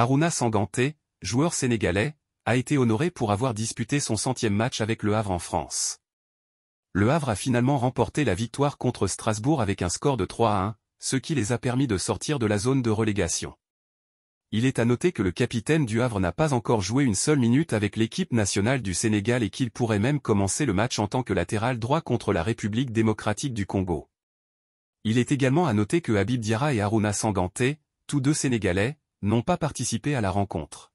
Aruna Sanganté, joueur sénégalais, a été honoré pour avoir disputé son centième match avec Le Havre en France. Le Havre a finalement remporté la victoire contre Strasbourg avec un score de 3 à 1, ce qui les a permis de sortir de la zone de relégation. Il est à noter que le capitaine du Havre n'a pas encore joué une seule minute avec l'équipe nationale du Sénégal et qu'il pourrait même commencer le match en tant que latéral droit contre la République démocratique du Congo. Il est également à noter que Habib Diarra et Aruna Sanganté, tous deux Sénégalais, n'ont pas participé à la rencontre.